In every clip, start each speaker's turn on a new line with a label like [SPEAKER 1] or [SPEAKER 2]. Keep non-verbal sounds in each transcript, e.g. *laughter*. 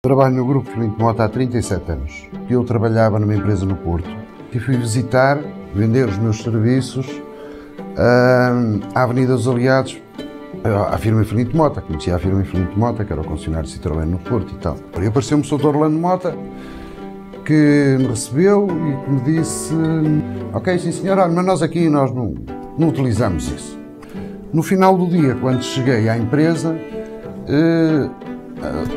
[SPEAKER 1] Trabalho no Grupo Filipe Mota há 37 anos. Eu trabalhava numa empresa no Porto e fui visitar, vender os meus serviços à Avenida dos Aliados, à firma Infinito Mota. Conhecia a firma Infinito Mota, que era o concessionário Citroën no Porto e tal. E apareceu-me o Sr. Orlando Mota, que me recebeu e que me disse: Ok, sim senhora, mas nós aqui nós não, não utilizamos isso. No final do dia, quando cheguei à empresa, uh,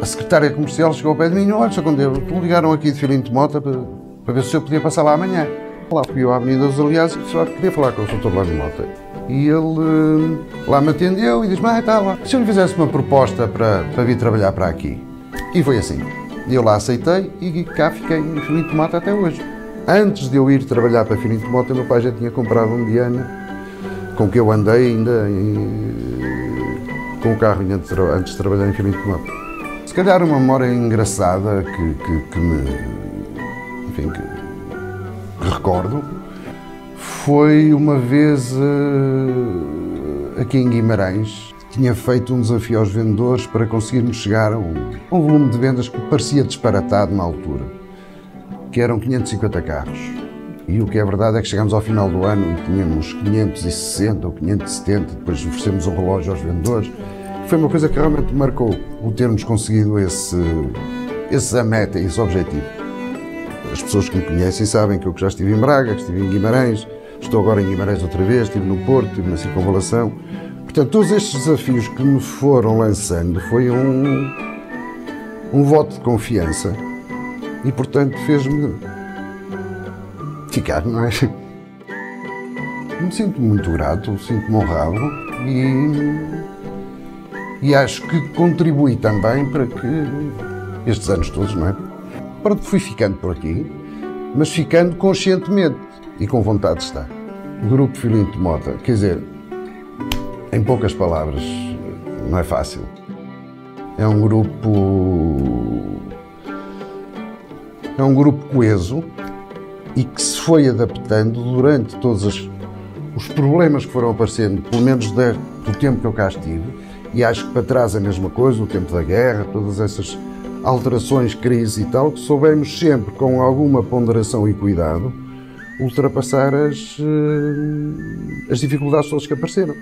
[SPEAKER 1] a secretária comercial chegou ao pé de mim, olha, só quando eu, ligaram aqui de Filinto de Mota para, para, ver se eu podia passar lá amanhã. Lá fui eu à Avenida dos Aliados e só queria falar com o Dr. Lano Mota. E ele lá me atendeu e disse-me, ah, está lá, se eu lhe fizesse uma proposta para, para vir trabalhar para aqui. E foi assim. Eu lá aceitei e cá fiquei em Filinto de Mota até hoje. Antes de eu ir trabalhar para Filinto de Mota, meu pai já tinha comprado um Diana com que eu andei ainda com o carro antes de trabalhar em Filinto de Mota. Se calhar uma memória engraçada que, que, que me. Enfim, que recordo foi uma vez uh, aqui em Guimarães. Tinha feito um desafio aos vendedores para conseguirmos chegar a um, um volume de vendas que parecia disparatado na altura, que eram 550 carros. E o que é verdade é que chegamos ao final do ano e tínhamos 560 ou 570, depois oferecemos um relógio aos vendedores foi uma coisa que realmente marcou o termos conseguido esse, esse meta, esse objetivo. As pessoas que me conhecem sabem que eu já estive em Braga, estive em Guimarães, estou agora em Guimarães outra vez, estive no Porto, estive na circunvalação. Portanto, todos estes desafios que me foram lançando foi um, um voto de confiança e, portanto, fez-me ficar, não é? *laughs* Me sinto muito grato, sinto-me honrado e e acho que contribui também para que estes anos todos, não é? Pronto, fui ficando por aqui, mas ficando conscientemente e com vontade de estar. O Grupo Filinto Mota, quer dizer, em poucas palavras, não é fácil. É um grupo. É um grupo coeso e que se foi adaptando durante todos os problemas que foram aparecendo, pelo menos do tempo que eu cá estive, e acho que para trás é a mesma coisa, o tempo da guerra, todas essas alterações, crise e tal, que soubemos sempre, com alguma ponderação e cuidado, ultrapassar as, eh, as dificuldades todas que apareceram.